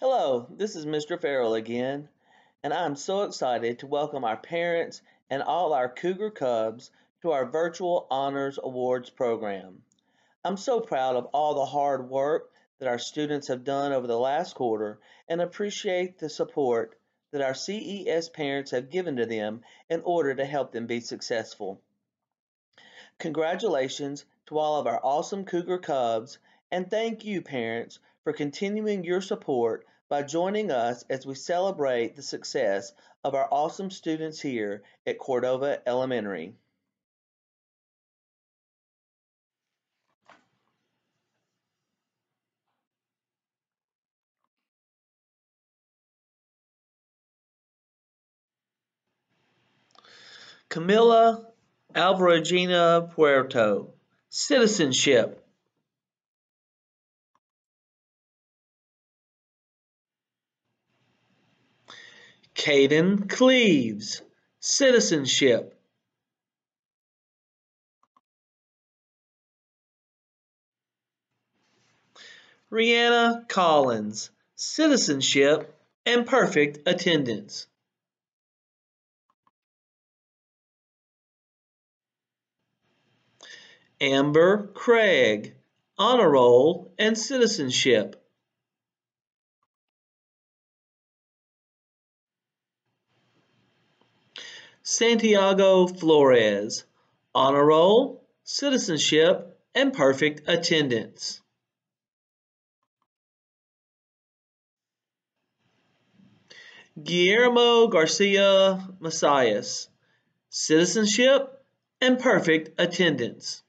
Hello, this is Mr. Farrell again, and I'm so excited to welcome our parents and all our Cordova Cubs to our virtual Honors Awards program. I'm so proud of all the hard work that our students have done over the last quarter and appreciate the support that our CES parents have given to them in order to help them be successful. Congratulations to all of our awesome Cordova Cubs, and thank you, parents, for continuing your support by joining us as we celebrate the success of our awesome students here at Cordova Elementary. Camila Alvaragina Puerto, citizenship. Caden Cleaves, citizenship. Rihanna Collins, citizenship and perfect attendance. Amber Craig, honor roll and citizenship. Santiago Flores, honor roll, citizenship, and perfect attendance. Guillermo Garcia Messias, citizenship and perfect attendance.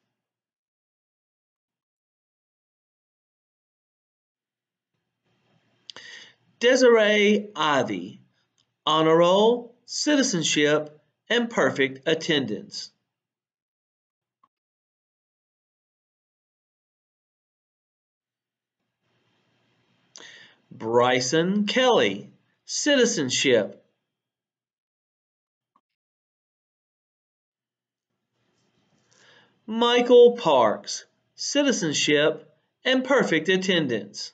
Desiree Ivy, honor roll, citizenship, and perfect attendance. Bryson Kelly, citizenship. Michael Parks, citizenship, and perfect attendance.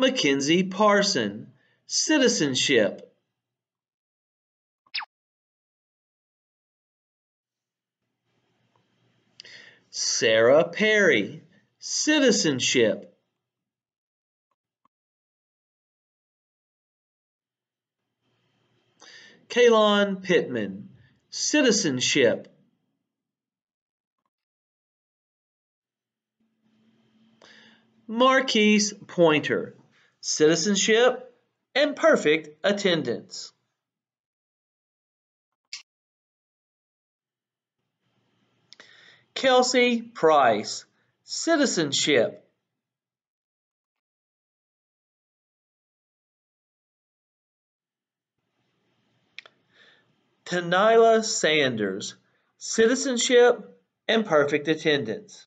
Mackenzie Parson, citizenship. Sarah Perry, citizenship. Kalon Pittman, citizenship. Marquise Pointer, citizenship, and perfect attendance. Kelsey Price, citizenship. Tanila Sanders, citizenship and perfect attendance.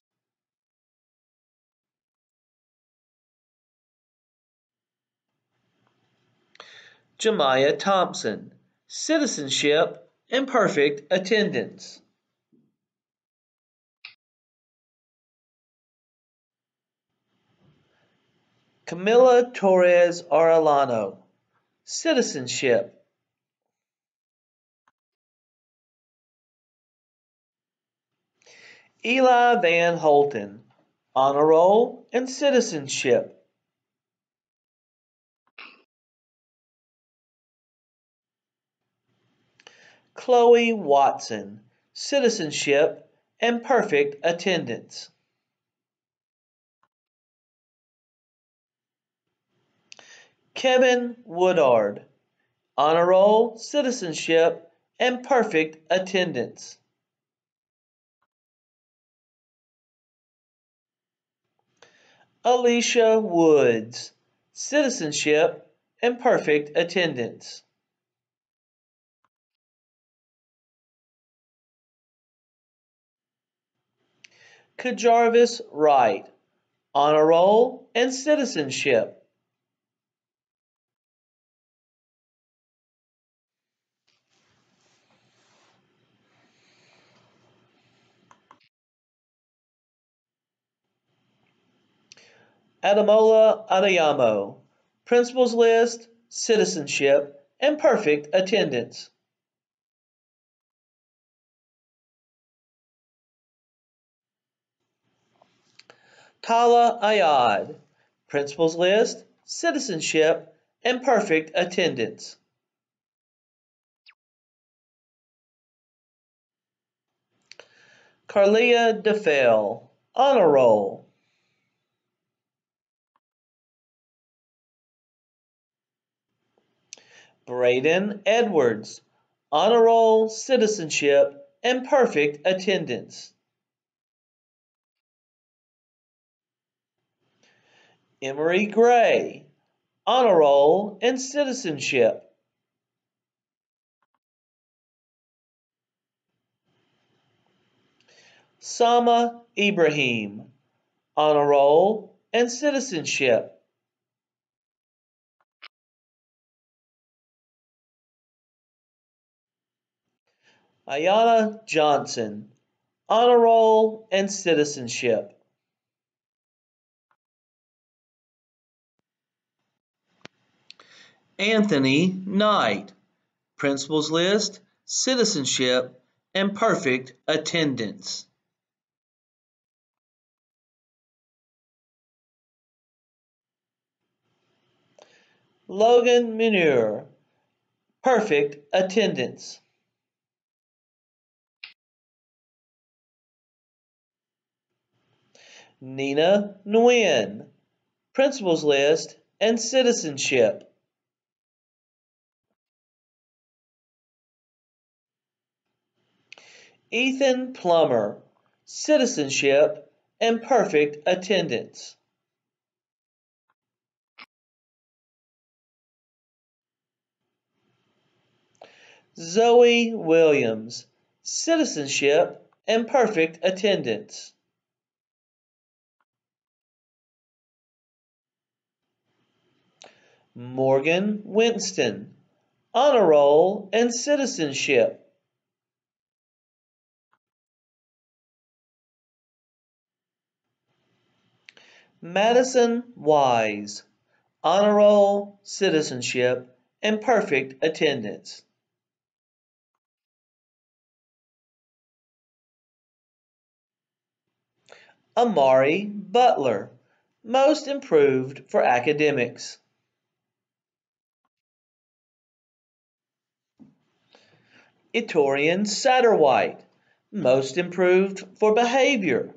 Jemiah Thompson, citizenship and perfect attendance. Camila Torres Arellano, citizenship. Eli Van Holten, honor roll and citizenship. Chloe Watson, citizenship and perfect attendance. Kevin Woodard, honor roll, citizenship, and perfect attendance. Alicia Woods, citizenship, and perfect attendance. Kajarvis Wright, Honor Roll, and Citizenship. Adamola Adayamo, principal's List, Citizenship, and Perfect Attendance. Tala Ayad, Principals List, Citizenship, and Perfect Attendance. Carlia DeFell, Honor Roll. Braden Edwards, Honor Roll, Citizenship, and Perfect Attendance. Emery Gray, Honor Roll, and Citizenship. Sama Ibrahim, Honor Roll, and Citizenship. Ayana Johnson, Honor Roll, and Citizenship. Anthony Knight, Principals List, Citizenship, and Perfect Attendance. Logan Munir, Perfect Attendance. Nina Nguyen, Principals List and Citizenship. Ethan Plummer, Citizenship and Perfect Attendance. Zoe Williams, Citizenship and Perfect Attendance. Morgan Winston, Honor Roll and Citizenship. Madison Wise, Honor Roll, Citizenship, and Perfect Attendance. Amari Butler, Most Improved for Academics. Itorian Satterwhite, Most Improved for Behavior.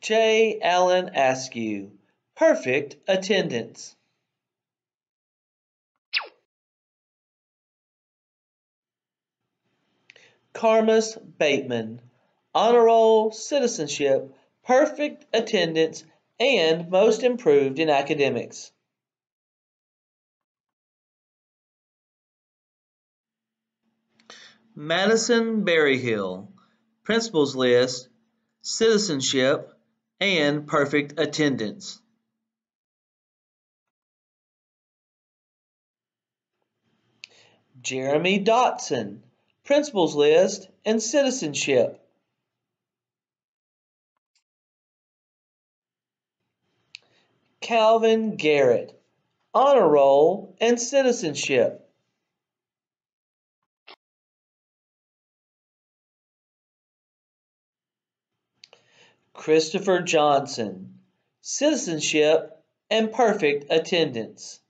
J. Allen Askew, Perfect Attendance. Carmus Bateman, Honor Roll, Citizenship, Perfect Attendance, and Most Improved in Academics. Madison Berryhill, Principals List, Citizenship, and perfect attendance. Jeremy Dotson, Principals List and Citizenship. Calvin Garrett, Honor Roll and Citizenship. Christopher Johnson, citizenship and perfect attendance.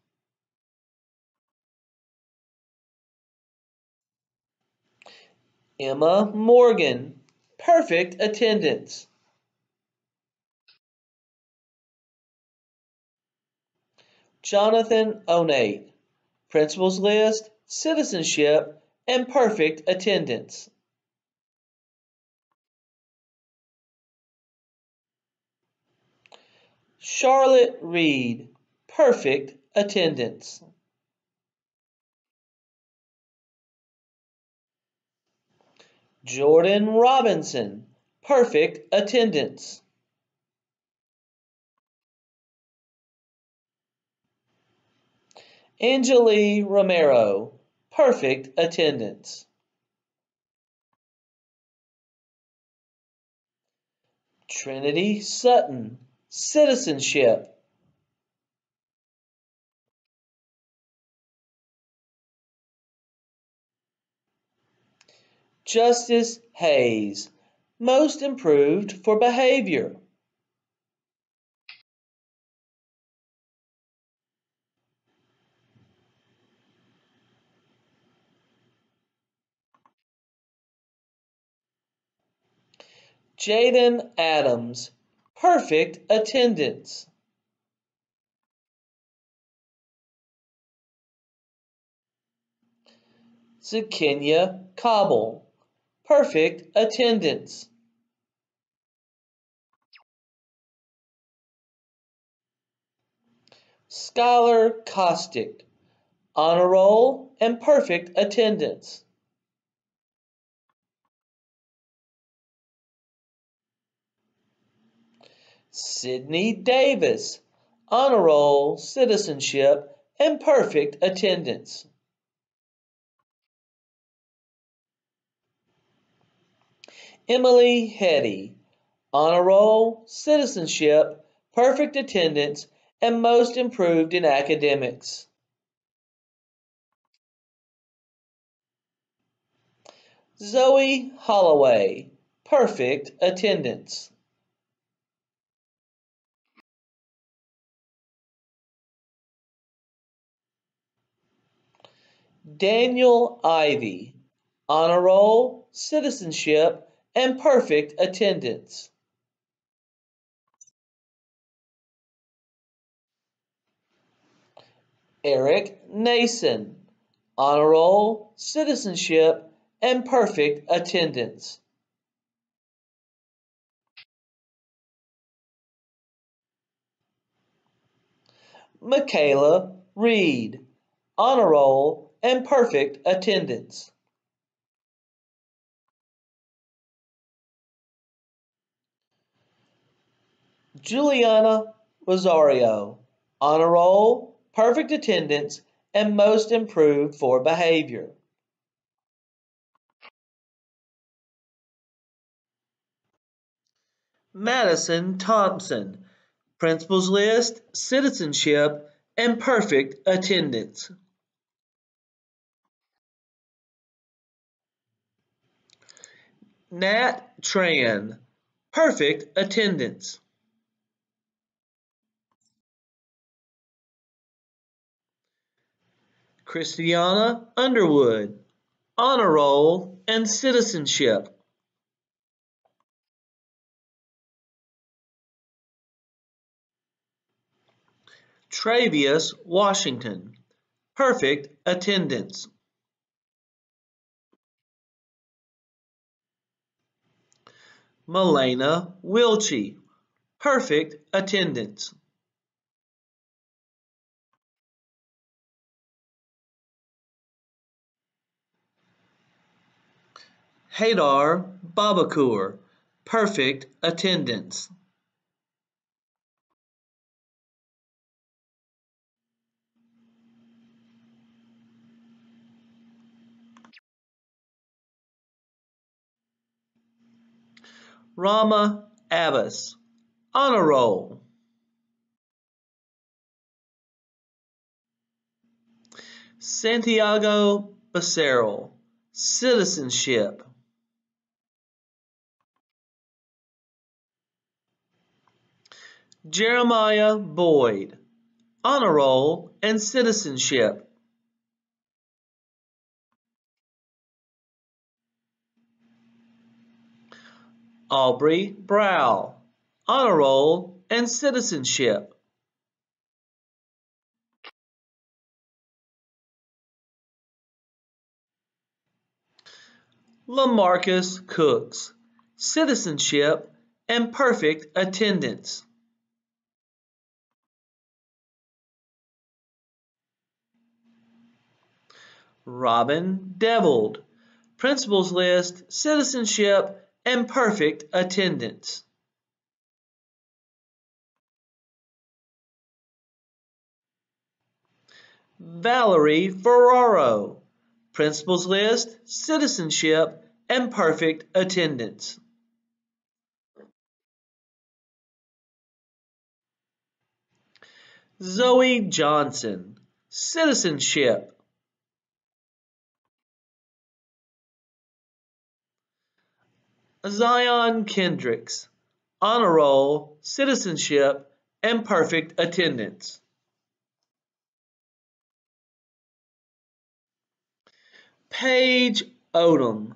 Emma Morgan, perfect attendance. Jonathan Onate, principals list, citizenship, and perfect attendance. Charlotte Reed, perfect attendance. Jordan Robinson, perfect attendance. Angelie Romero, perfect attendance. Trinity Sutton, citizenship. Justice Hayes, most improved for behavior. Jaden Adams, perfect attendance. Zakenya Cobble, perfect attendance. Scholar Costick, honor roll and perfect attendance. Sydney Davis, honor roll, citizenship, and perfect attendance. Emily Hetty, honor roll, citizenship, perfect attendance, and most improved in academics. Zoe Holloway, perfect attendance. Daniel Ivy, honor roll, citizenship, and perfect attendance. Eric Nason, honor roll, citizenship, and perfect attendance. Michaela Reed, honor roll, and perfect attendance. Juliana Rosario, honor roll, perfect attendance, and most improved for behavior. Madison Thompson, principal's list, citizenship, and perfect attendance. Nat Tran, perfect attendance. Christiana Underwood, honor roll and citizenship. Travius Washington, perfect attendance. Melena Wilchie, perfect attendance. Hadar Babakur, perfect attendance. Rama Abbas, honor roll. Santiago Becerril, citizenship. Jeremiah Boyd, honor roll and citizenship. Aubrey Brow, honor roll and citizenship. Lamarcus Cooks, citizenship and perfect attendance. Robin Devold, principals list, citizenship, and perfect attendance. Valerie Ferraro, Principals List, Citizenship, and Perfect Attendance. Zoe Johnson, Citizenship. Zion Kendricks, Honor Roll, Citizenship, and Perfect Attendance. Paige Odom,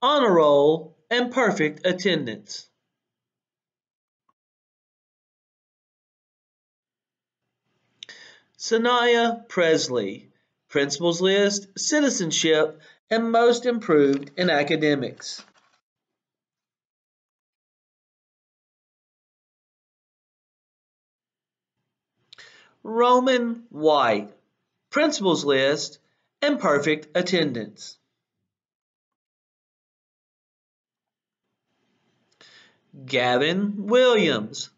Honor Roll, and Perfect Attendance. Sanaya Presley, Principals List, Citizenship, and Most Improved in Academics. Roman White, Principals List, and Perfect Attendance. Gavin Williams,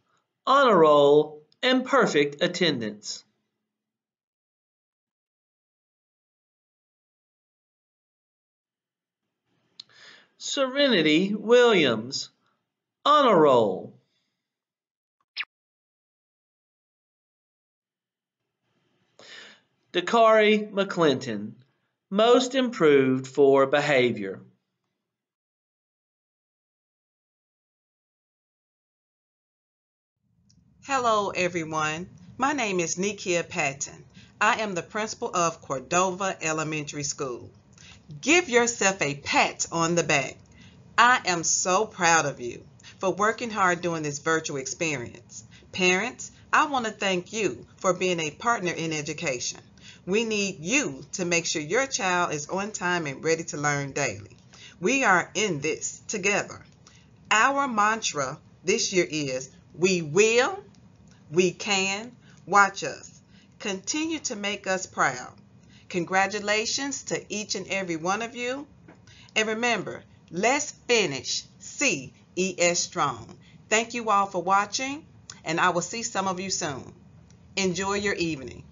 Honor Roll, and Perfect Attendance. Serenity Williams, Honor Roll. Dakari McClinton, Most Improved for Behavior. Hello, everyone. My name is Nikia Patton. I am the principal of Cordova Elementary School. Give yourself a pat on the back. I am so proud of you for working hard during this virtual experience. Parents, I want to thank you for being a partner in education. We need you to make sure your child is on time and ready to learn daily. We are in this together. Our mantra this year is we will, we can, watch us. Continue to make us proud. Congratulations to each and every one of you. And remember, let's finish CES strong. Thank you all for watching, and I will see some of you soon. Enjoy your evening.